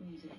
music.